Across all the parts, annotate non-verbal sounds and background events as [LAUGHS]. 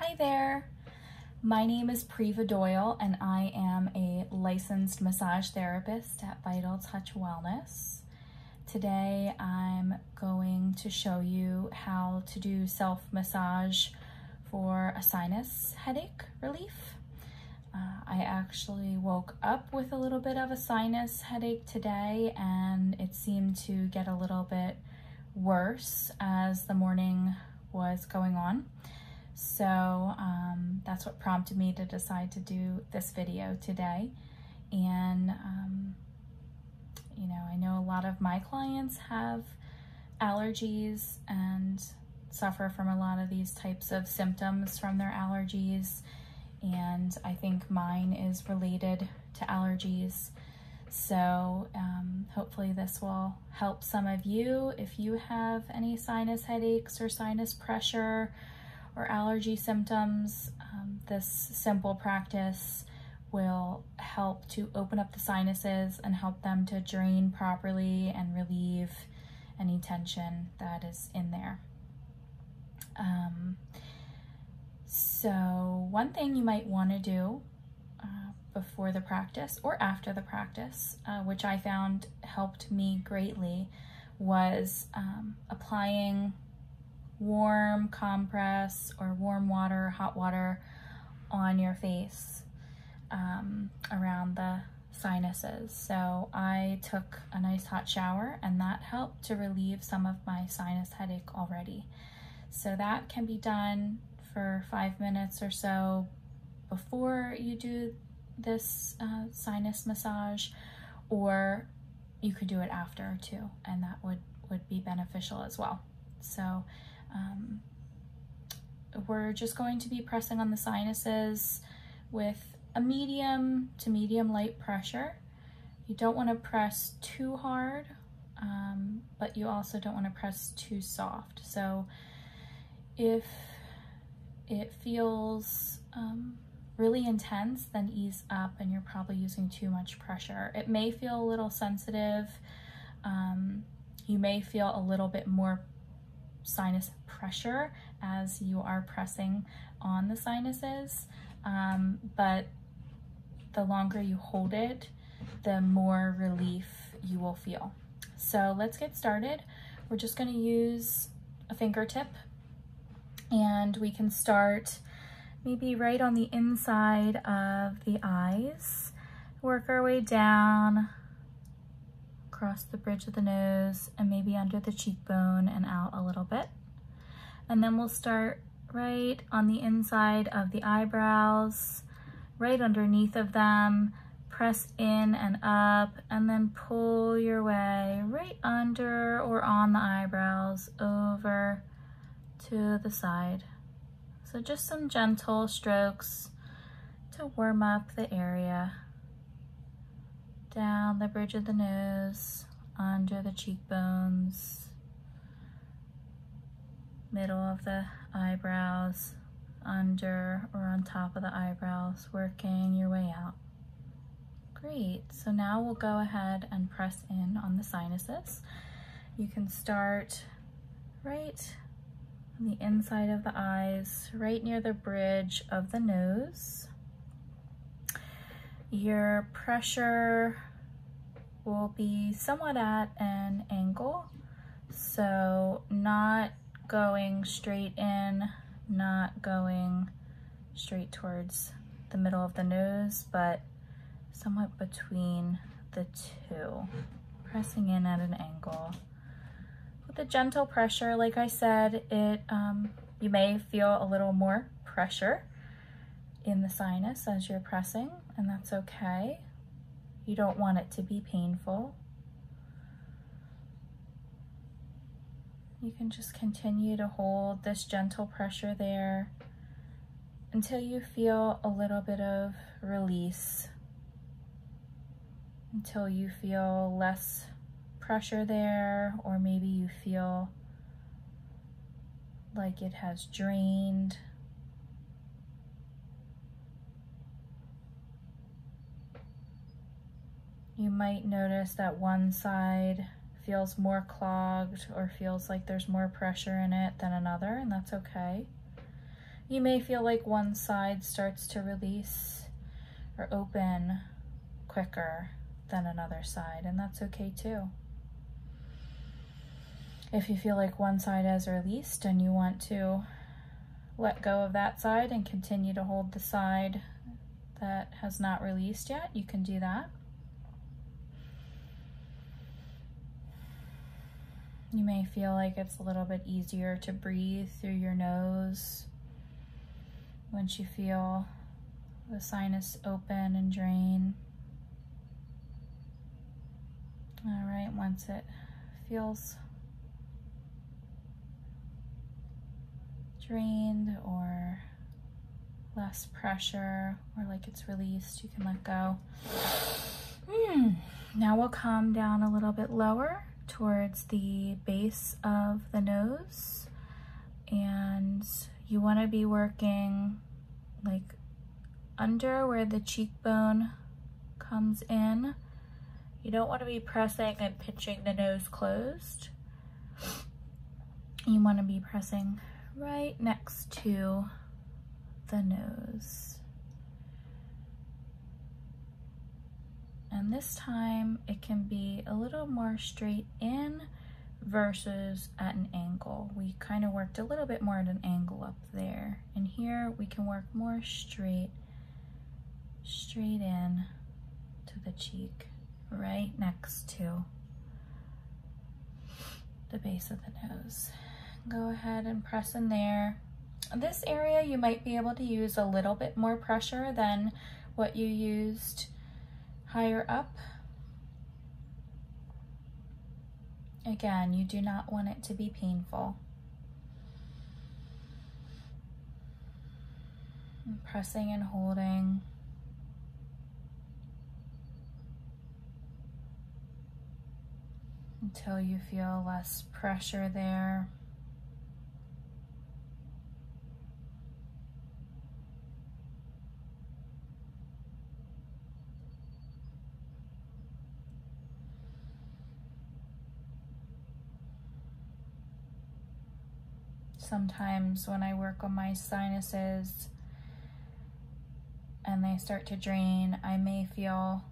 Hi there. My name is Preva Doyle and I am a licensed massage therapist at Vital Touch Wellness. Today I'm going to show you how to do self-massage for a sinus headache relief. Uh, I actually woke up with a little bit of a sinus headache today and it seemed to get a little bit worse as the morning was going on. So um, that's what prompted me to decide to do this video today. And, um, you know, I know a lot of my clients have allergies and suffer from a lot of these types of symptoms from their allergies. And I think mine is related to allergies. So um, hopefully this will help some of you if you have any sinus headaches or sinus pressure or allergy symptoms, um, this simple practice will help to open up the sinuses and help them to drain properly and relieve any tension that is in there. Um, so one thing you might want to do uh, before the practice or after the practice, uh, which I found helped me greatly, was um, applying warm compress or warm water, hot water on your face um, around the sinuses. So I took a nice hot shower and that helped to relieve some of my sinus headache already. So that can be done for five minutes or so before you do this uh, sinus massage or you could do it after too and that would would be beneficial as well. So um, we're just going to be pressing on the sinuses with a medium to medium light pressure. You don't want to press too hard, um, but you also don't want to press too soft. So if it feels um, really intense, then ease up and you're probably using too much pressure. It may feel a little sensitive. Um, you may feel a little bit more sinus pressure as you are pressing on the sinuses, um, but the longer you hold it, the more relief you will feel. So let's get started. We're just gonna use a fingertip and we can start maybe right on the inside of the eyes, work our way down across the bridge of the nose and maybe under the cheekbone and out a little bit. And then we'll start right on the inside of the eyebrows, right underneath of them, press in and up, and then pull your way right under or on the eyebrows over to the side. So just some gentle strokes to warm up the area down the bridge of the nose, under the cheekbones, middle of the eyebrows, under or on top of the eyebrows, working your way out. Great, so now we'll go ahead and press in on the sinuses. You can start right on the inside of the eyes, right near the bridge of the nose. Your pressure will be somewhat at an angle. So not going straight in, not going straight towards the middle of the nose, but somewhat between the two, pressing in at an angle. With a gentle pressure, like I said, it um, you may feel a little more pressure in the sinus as you're pressing, and that's okay. You don't want it to be painful. You can just continue to hold this gentle pressure there until you feel a little bit of release, until you feel less pressure there, or maybe you feel like it has drained You might notice that one side feels more clogged or feels like there's more pressure in it than another, and that's okay. You may feel like one side starts to release or open quicker than another side, and that's okay too. If you feel like one side has released and you want to let go of that side and continue to hold the side that has not released yet, you can do that. You may feel like it's a little bit easier to breathe through your nose once you feel the sinus open and drain. All right, once it feels drained or less pressure or like it's released, you can let go. Hmm. Now we'll come down a little bit lower towards the base of the nose and you want to be working like under where the cheekbone comes in. You don't want to be pressing and pinching the nose closed. You want to be pressing right next to the nose. And this time it can be a little more straight in versus at an angle. We kind of worked a little bit more at an angle up there. And here we can work more straight, straight in to the cheek, right next to the base of the nose. Go ahead and press in there. This area you might be able to use a little bit more pressure than what you used higher up. Again, you do not want it to be painful. pressing and holding. Until you feel less pressure there. Sometimes when I work on my sinuses and they start to drain, I may feel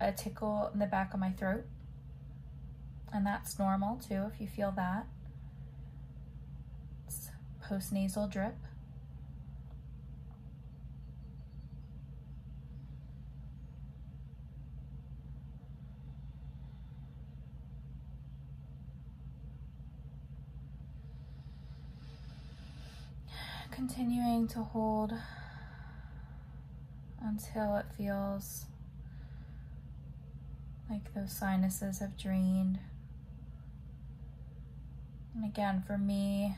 a tickle in the back of my throat. And that's normal too if you feel that. It's post-nasal drip. Continuing to hold until it feels like those sinuses have drained. And again, for me,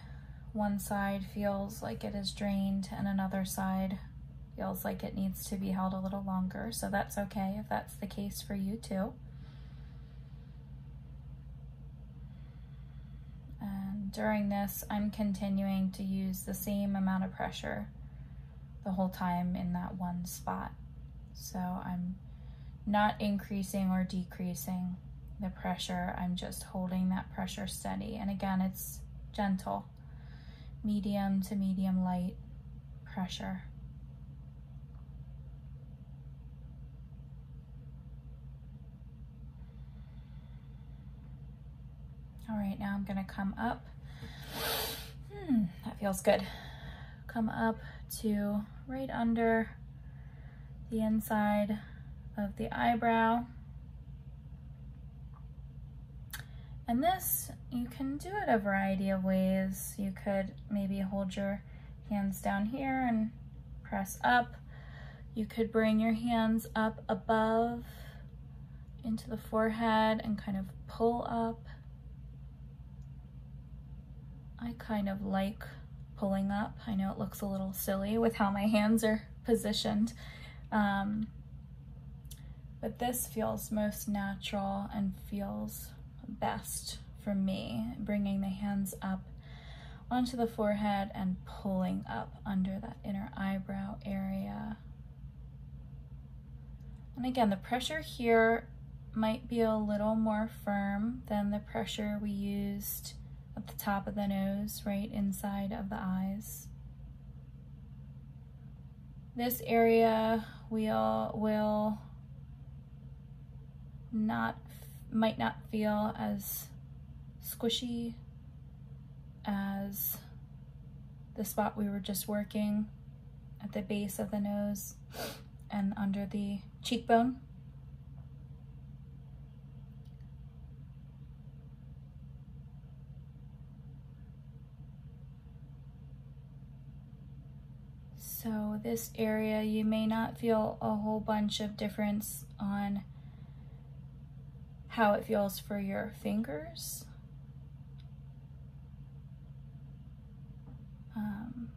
one side feels like it is drained and another side feels like it needs to be held a little longer. So that's okay if that's the case for you too. During this, I'm continuing to use the same amount of pressure the whole time in that one spot. So I'm not increasing or decreasing the pressure. I'm just holding that pressure steady. And again, it's gentle, medium to medium light pressure. All right, now I'm gonna come up Hmm, that feels good. Come up to right under the inside of the eyebrow. And this, you can do it a variety of ways. You could maybe hold your hands down here and press up. You could bring your hands up above into the forehead and kind of pull up. I kind of like pulling up. I know it looks a little silly with how my hands are positioned. Um, but this feels most natural and feels best for me, bringing the hands up onto the forehead and pulling up under that inner eyebrow area. And again, the pressure here might be a little more firm than the pressure we used at the top of the nose, right inside of the eyes. This area will, will not, might not feel as squishy as the spot we were just working at the base of the nose and under the cheekbone. So this area, you may not feel a whole bunch of difference on how it feels for your fingers. Um,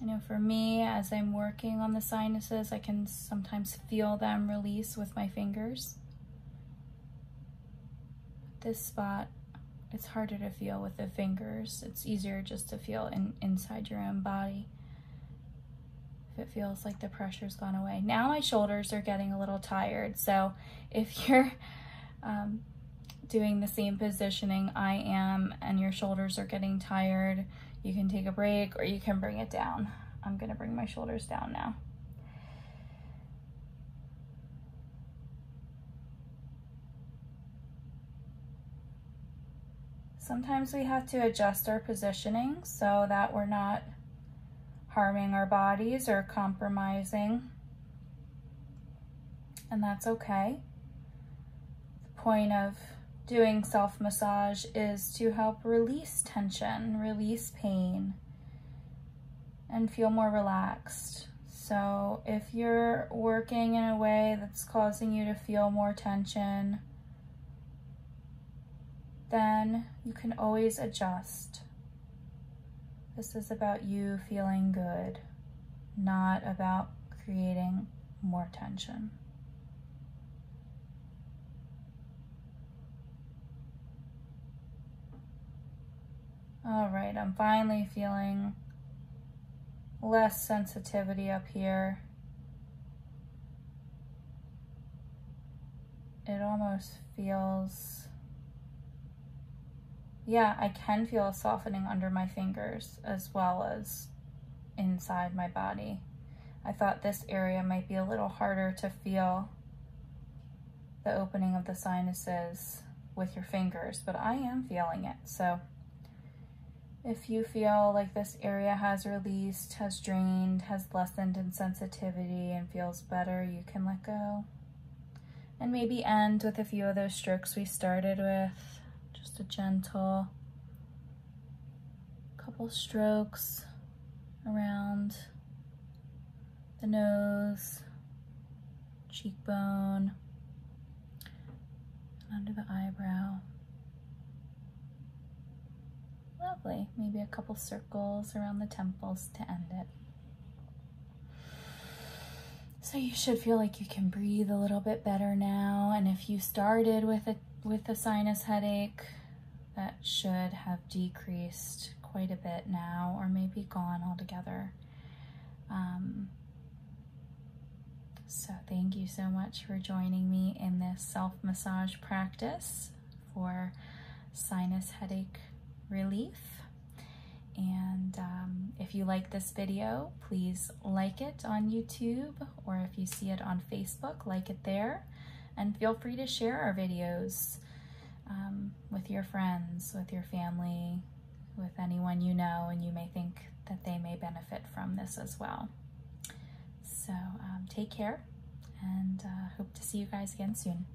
I know for me, as I'm working on the sinuses, I can sometimes feel them release with my fingers. This spot, it's harder to feel with the fingers. It's easier just to feel in, inside your own body. If it feels like the pressure's gone away. Now my shoulders are getting a little tired. So if [LAUGHS] you're um, doing the same positioning I am and your shoulders are getting tired, you can take a break or you can bring it down. I'm gonna bring my shoulders down now. Sometimes we have to adjust our positioning so that we're not harming our bodies or compromising. And that's okay. The point of doing self-massage is to help release tension, release pain, and feel more relaxed. So if you're working in a way that's causing you to feel more tension, then you can always adjust. This is about you feeling good, not about creating more tension. All right, I'm finally feeling less sensitivity up here. It almost feels, yeah, I can feel a softening under my fingers as well as inside my body. I thought this area might be a little harder to feel the opening of the sinuses with your fingers, but I am feeling it. So if you feel like this area has released, has drained, has lessened in sensitivity and feels better, you can let go. And maybe end with a few of those strokes we started with. Just a gentle couple strokes around the nose, cheekbone, under the eyebrow. Lovely. Maybe a couple circles around the temples to end it. So you should feel like you can breathe a little bit better now. And if you started with a with a sinus headache, that should have decreased quite a bit now, or maybe gone altogether. Um, so thank you so much for joining me in this self-massage practice for sinus headache relief. And um, if you like this video, please like it on YouTube, or if you see it on Facebook, like it there. And feel free to share our videos um, with your friends, with your family, with anyone you know, and you may think that they may benefit from this as well. So um, take care, and uh, hope to see you guys again soon.